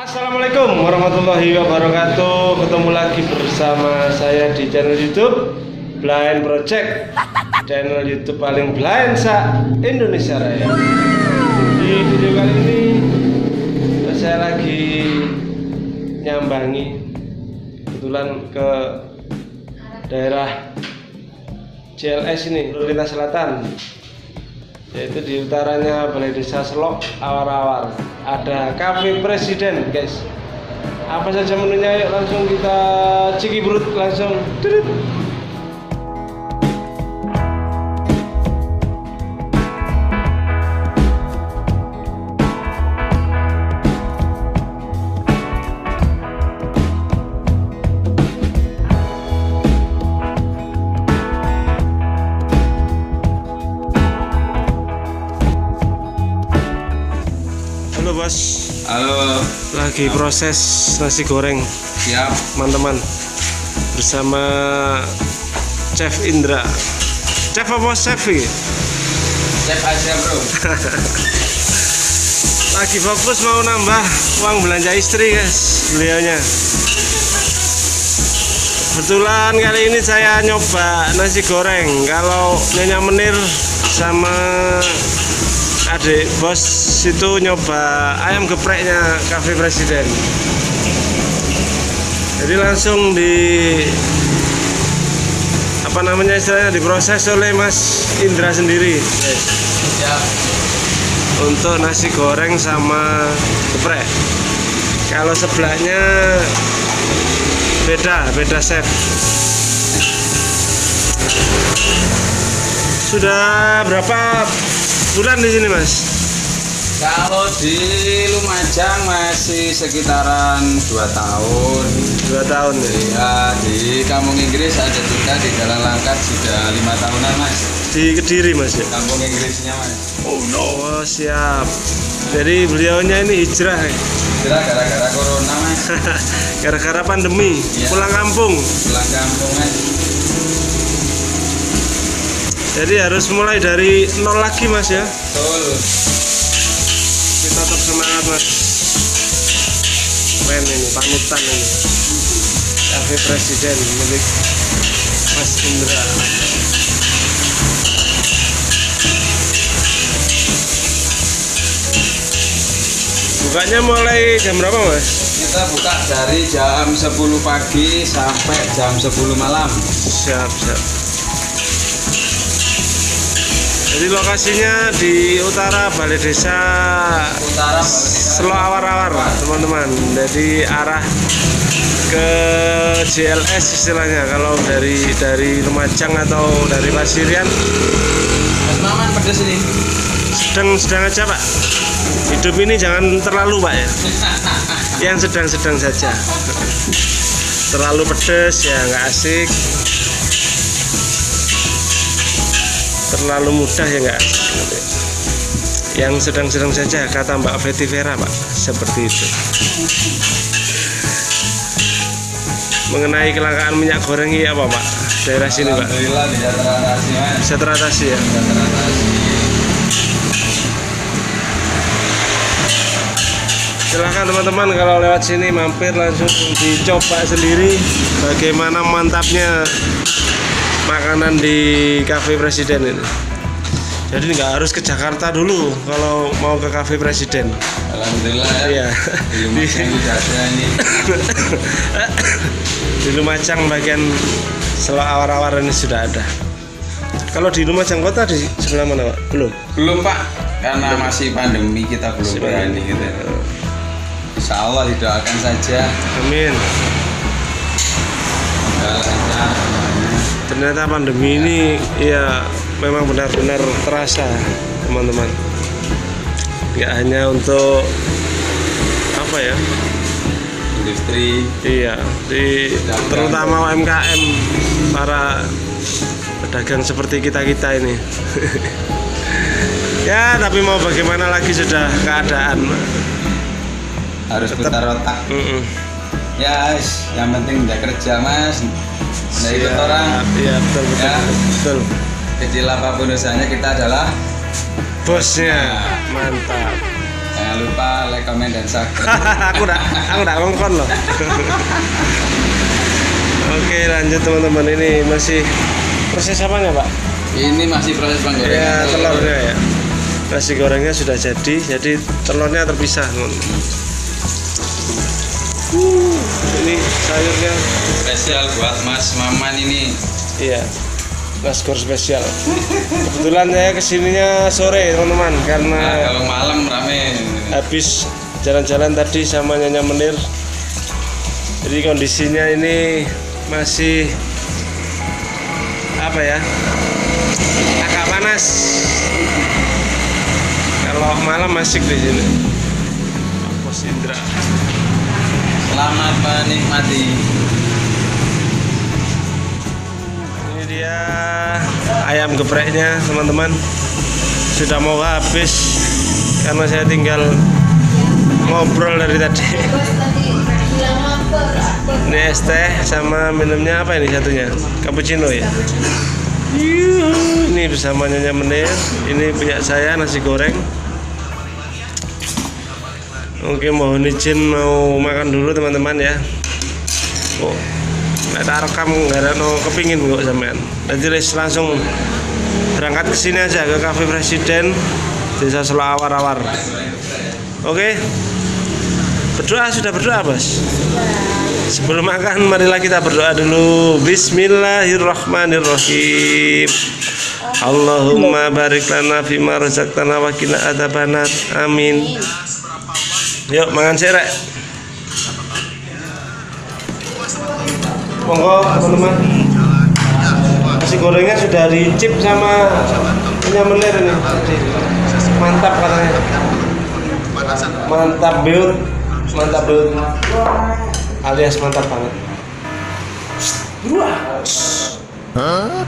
Assalamualaikum warahmatullahi wabarakatuh. Ketemu lagi bersama saya di channel youtube Blind Project. Channel youtube paling blind sa Indonesia Raya. Di video kali ini Saya lagi Nyambangi Kebetulan ke Daerah CLS ini Lintas Selatan yaitu di utaranya Balai Desa Selok Awar-awar. Ada kafe presiden guys. Apa saja menunya? Yuk langsung kita cikibrut langsung lagi proses nasi goreng siap. teman-teman bersama Chef Indra Chef apa Chef ini? Cek aja bro. lagi fokus mau nambah uang belanja istri guys beliaunya kebetulan kali ini saya nyoba nasi goreng kalau Nyonya Menir sama adik bos itu nyoba ayam gepreknya Cafe Presiden. Jadi langsung di apa namanya istilahnya diproses oleh Mas Indra sendiri. Siap. untuk nasi goreng sama geprek. Kalau sebelahnya beda beda chef. Sudah berapa bulan di sini mas Kalau di Lumajang masih sekitaran 2 tahun. dua tahun ya Ya, di Kampung Inggris ada juga di Jalan Langkat sudah lima tahunan mas. di kediri mas ya Kampung Inggrisnya mas. oh no oh, siap jadi beliaunya ini hijrah ya. Kira gara-gara corona mas. gara-gara pandemi Iya. pulang kampung Pulang kampung mas. Jadi harus mulai dari nol lagi mas ya Betul. kita tetap semangat mas keren ini panutan ini cafe presiden milik Mas Indra bukanya mulai jam berapa mas? Kita buka dari jam 10 pagi sampai jam 10 malam. siap siap jadi lokasinya di utara Balai Desa Utara Selo awar-awar teman-teman. Jadi arah ke JLS istilahnya. Kalau dari dari Lumajang atau dari Pasirian. Pedes ini. sedang sedang aja pak. Hidup ini jangan terlalu pak ya. Yang sedang-sedang saja. Terlalu pedes ya nggak asik terlalu mudah ya nggak asik yang sedang-sedang saja kata Mbak Betty Vera pak. Seperti itu. Mengenai kelangkaan minyak goreng ini apa pak? Daerah sini pak. Bisa teratasi ya. Silahkan teman-teman kalau lewat sini mampir langsung dicoba sendiri bagaimana mantapnya makanan di cafe presiden ini jadi nggak harus ke Jakarta dulu kalau mau ke cafe presiden Alhamdulillah ya. iya Di Lumajang sudah ada ini. di Lumajang bagian Selok awar-awar ini sudah ada kalau di Lumajang kota di sebelah mana pak belum Belum pak, karena masih pandemi kita belum Masih berani pandemi. gitu. Insya Allah didoakan saja. amin lancar. Ternyata pandemi ini ya memang benar-benar terasa teman-teman nggak hanya untuk apa ya Industri iya di terutama UMKM para pedagang seperti kita kita ini ya tapi mau bagaimana lagi sudah keadaan harus putar otak. Mm-mm. Ya, wis, yang penting udah kerja mas. Nah ikut orang. Iya betul betul Ya. betul. Kecil apa pun usahanya kita adalah bosnya. Mantap. Ya, Jangan lupa like, comment, dan subscribe. aku enggak aku enggak ngongkon loh. Oke lanjut teman-teman. Ini masih proses apanya pak? Ini masih proses ya penggorengan. telurnya ya. Nasi gorengnya sudah jadi jadi telurnya terpisah teman Uh, ini sayurnya Spesial buat Mas Maman ini. iya nasgor spesial. Kebetulan saya ke sininya sore teman-teman karena Nah, kalau malam rame. habis jalan-jalan tadi sama Nyonya Menir. Jadi kondisinya ini masih apa ya? Agak panas. Kalau malam masih di sini. Bos Indra Selamat menikmati. ini dia ayam gepreknya teman-teman. Sudah mau habis karena saya tinggal ngobrol dari tadi. Ini es teh sama minumnya apa ini satunya? Cappuccino ya? Ini bersama Nyonya Menir. Ini punya saya nasi goreng Oke mohon izin mau makan dulu teman-teman ya. Oh Nggak tak rekam nggak ada no kepingin kok sampean. Les langsung berangkat ke sini aja ke kafe presiden desa Selo Awar-Awar. Oke? Berdoa sudah berdoa bos? Sebelum makan marilah kita berdoa dulu. Bismillahirrahmanirrahim. Allahumma barik lana fima razaqtana wa qina adzabannar amin Yuk mangan serek Monggo teman-teman. Nasi gorengnya sudah dicip sama punya menir ini. Mantap katanya. Mantap beut. Mantap beut. Alias mantap banget. Wah. Uh,